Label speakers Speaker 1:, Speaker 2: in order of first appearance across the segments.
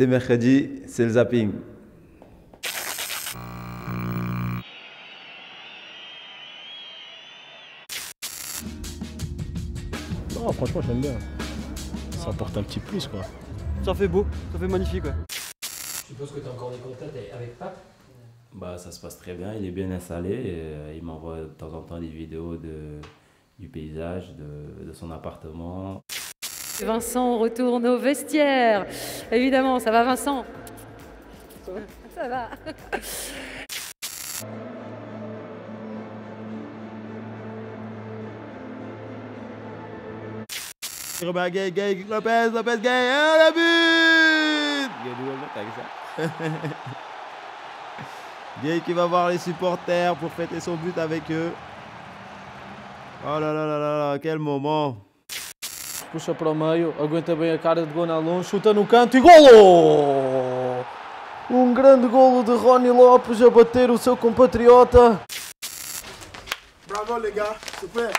Speaker 1: C'est mercredi, c'est le zapping.
Speaker 2: Non, franchement, j'aime bien. Ça apporte un petit plus, quoi.
Speaker 3: Ça fait beau, ça fait magnifique. Ouais.
Speaker 4: Je suppose que tu as encore des contacts avec Pape?
Speaker 5: Bah, ça se passe très bien, il est bien installé. Et, euh, il m'envoie de temps en temps des vidéos de, du paysage, de, de son appartement.
Speaker 6: Vincent retourne au vestiaire. Évidemment, ça va Vincent? Ça va.
Speaker 1: Robert Gay, Gay, Lopez, Lopez, Gay, but Gay Gay qui va voir les supporters pour fêter son but avec eux. Oh là là là là là, quel moment
Speaker 7: Puxa para o meio, aguenta bem a cara de Gonalon, chuta no canto e golo! Um grande golo de Rony Lopes a bater o seu compatriota.
Speaker 8: Bravo les gars, super.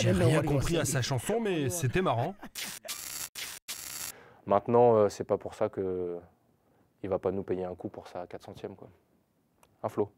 Speaker 9: J'ai rien compris à sa chanson, mais c'était marrant.
Speaker 10: Maintenant, euh, c'est pas pour ça que il va pas nous payer un coup pour sa 400e quoi. Un flot.